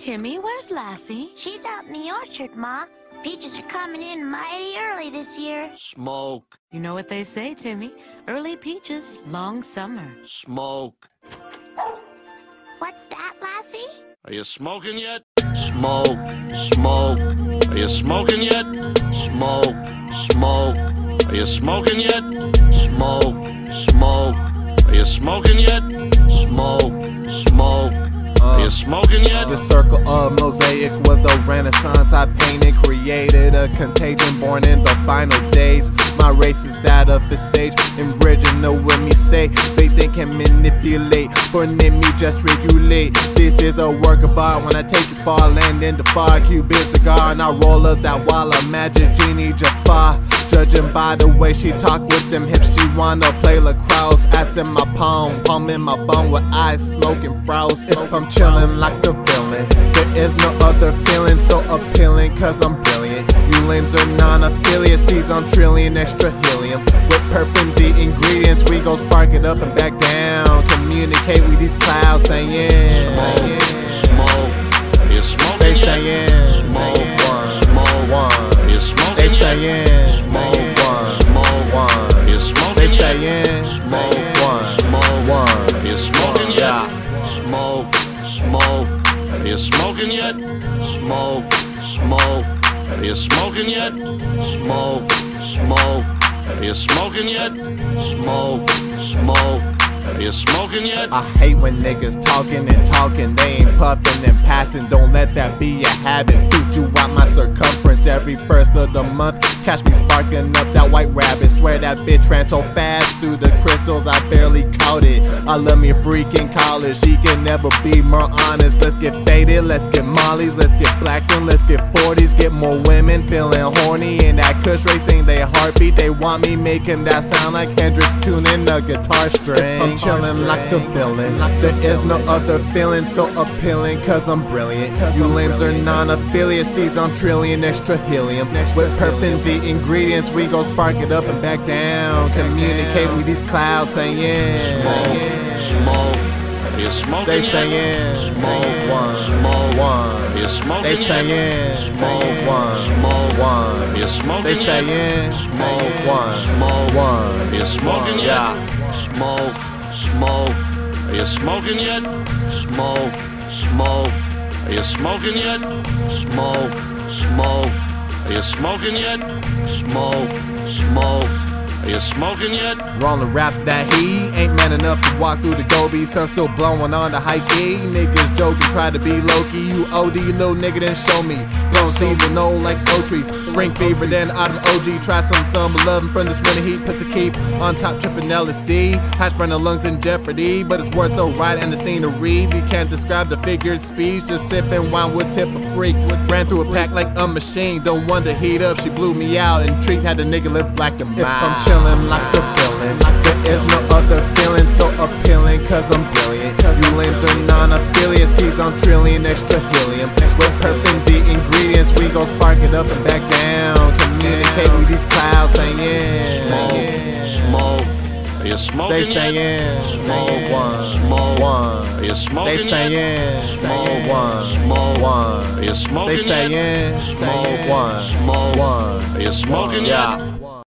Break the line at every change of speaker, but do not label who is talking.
Timmy, where's Lassie?
She's out in the orchard, Ma. Peaches are coming in mighty early this year.
Smoke.
You know what they say, Timmy. Early peaches, long summer.
Smoke.
What's that, Lassie?
Are you smoking yet? Smoke. Smoke. Are you smoking yet? Smoke. Smoke. Are you smoking yet? Smoke. Smoke. Are you smoking yet? Smoke. Smoke. Smoking yet?
The circle of mosaic was the renaissance I painted, created a contagion born in the final days. Is that of the sage, and bridging know what me say. They think can manipulate, for me just regulate. This is a work of art when I take it far, land in the far Cuban cigar, and I roll up that wall of magic genie Jafar. Judging by the way she talk with them hips, she wanna play lacrosse. Ass in my palm, palm in my bone with eyes smoking frost. If I'm chillin' like a villain, there is no other feeling so appealing, cause I'm brilliant. You lames are non affiliates, these on trillion extra helium. With perpendicular ingredients, we gon' spark it up and back down. Communicate with these clouds saying,
Smoke. Are you smoking
They saying,
Smoke.
one,
Smoke.
one.
You smoking
They saying,
Smoke.
one,
Smoke.
one.
You smoking
They saying,
Smoke.
one,
Smoke.
one.
You smoking yet?
Yeah.
Smoke. Smoke. Are you smoking yet? Smoke. Smoke. Are you smoking yet? Smoke. Smoke. Are you smoking yet? Smoke. Smoke. Are you smoking yet?
I hate when niggas talking and talking, they ain't puffing and passing. Don't let that be a habit. Shoot you out my circumference every first of the month. Catch me sparking up that white rabbit. Swear that bitch ran so fast through the crystals, I barely caught it. I love me a freaking college, she can never be more honest. Let's get faded, let's get mollies, let's get blacks and let's get 40s. Get more women feeling horny and that kush racing their heartbeat. They want me making that sound like Hendrix tuning a guitar string. I'm chilling like a villain. There is no other feeling so appealing, cause I'm brilliant. You lames are non affiliates, these on trillion extra helium. With perpendicular ingredients, we gon' spark it up and back down. Communicate with these clouds saying,
Smoke. Are you smoking
They saying,
Smoke.
one,
Smoke.
one. They
yet?
saying,
Smoke.
one,
Smoke.
one. They
yet?
saying,
Smoke.
one,
Smoke.
one.
You smoking yet?
Yeah.
Smoke. Smoke. Are you smoking yet? Smoke. Smoke. Are you smoking yet? Smoke. Smoke. Are you smoking yet? Smoke. Smoke. Are you smoking yet?
Rolling raps that he ain't man enough to walk through the Gobi. Sun still blowing on the high key. Niggas joking, try to be low key. You OD, you little nigga, then show me. Blown season, old like oak trees. Spring fever, then autumn OG. Try some summer love from this winter heat. Put the keep on top, tripping LSD. Hash burn the lungs in jeopardy, but it's worth the ride and the scenery. You can't describe the figured speech. Just sipping wine with tip of freak. Ran through a pack like a machine. Don't want to heat up. She blew me out and treat had the nigga lip black and mild. I'm like a villain, there is no other feeling so appealing. Cause I'm brilliant. You lames are non-affiliates. These on trillion extra helium. With perpendicular ingredients, we gon' spark it up and back down. Communicate with these clouds saying, Yeah,
Smoke. Are you smoking
They
yet?
saying,
Smoke.
one,
Smoke.
one.
Are you smoking
They
yet?
saying,
Smoke.
one,
Smoke.
one.
Are you smoking
They
yet?
saying,
Smoke.
one,
Smoke.
one.
Are you smoking yet?
Yeah.